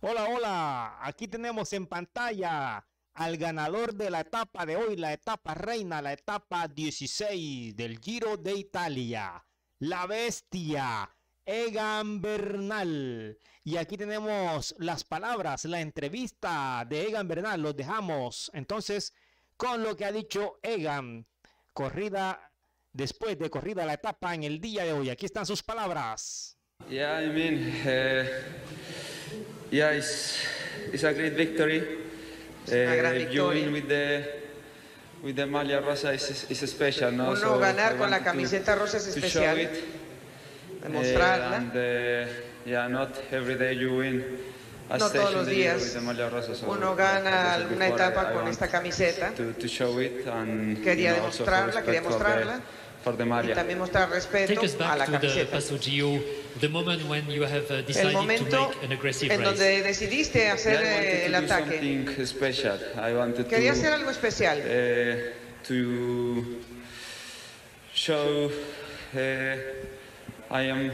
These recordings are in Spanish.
Hola, hola. Aquí tenemos en pantalla al ganador de la etapa de hoy, la etapa reina, la etapa 16 del Giro de Italia. La bestia, Egan Bernal. Y aquí tenemos las palabras, la entrevista de Egan Bernal. Los dejamos entonces con lo que ha dicho Egan. Corrida, después de corrida la etapa en el día de hoy. Aquí están sus palabras. Yeah, I mean, uh, yeah, it's, it's a great victory. una gran Uh, you victoria. win with the with the Maglia Rosa is, is special, no? Uno ganar I con la wanted to- camiseta rosa es especial. it, uh, Demostrarla. and uh, yeah, not every day you win a No todos los días with the Maglia Rosa. So, uno gana alguna etapa I con esta camiseta. To, to show it and Quería you know, demostrarla, quería mostrarla. Y también mostrar respeto Take us a back la to the camiseta. Passo Gio, the moment when you have uh, El decided to momento make an aggressive en donde decidiste hacer Yeah, I wanted eh, to el do ataque. Quería to, hacer algo especial. uh, to show uh, I am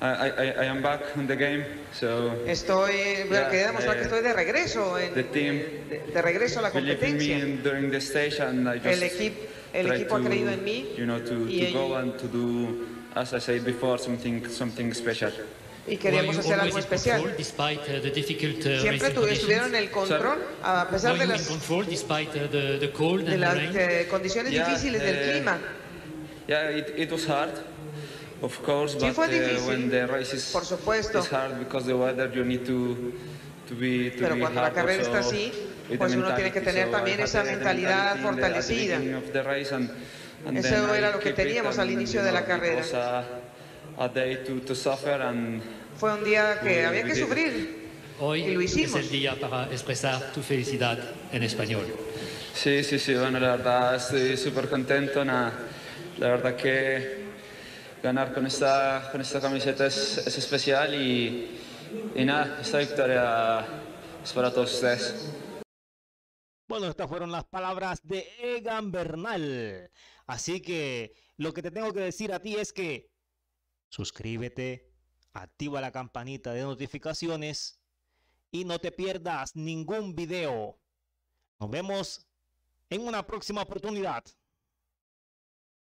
I, I, I am back in the game. So Estoy, Yeah, quería demostrar eh, que estoy de regreso, en- the team de, de regreso a la competencia. me during the stage, and I just El, equipo el equipo ha creído en mí You know, to, y, to go and to do, as I said before, something something special. y queríamos hacer algo especial. control despite uh, the difficult uh, Siempre el control, a pesar de las, control despite uh, the, the cold de las eh, condiciones Yeah, difíciles del eh, clima. Yeah, it, it was hard, of course, Sí, but fue uh, difícil, when the race is, por supuesto. is hard because the weather you need to to be to Pero be cuando la carrera está así, pues uno tiene que tener también had esa mentalidad fortalecida. beginning of the race and- and Eso era lo que teníamos al inicio de la know, carrera. It was a, a day to, to suffer and Fue un día que we- había we que sufrir. Hoy y lo es hicimos. el día para expresar tu felicidad en español. Sí, sí, sí, bueno, la verdad estoy súper contento. la verdad que ganar con esta, con esta camiseta es, es especial y, y nada, esta victoria es para todos ustedes. Bueno, estas fueron las palabras de Egan Bernal. Así que lo que te tengo que decir a ti es que suscríbete, activa la campanita de notificaciones y no te pierdas ningún video. Nos vemos en una próxima oportunidad.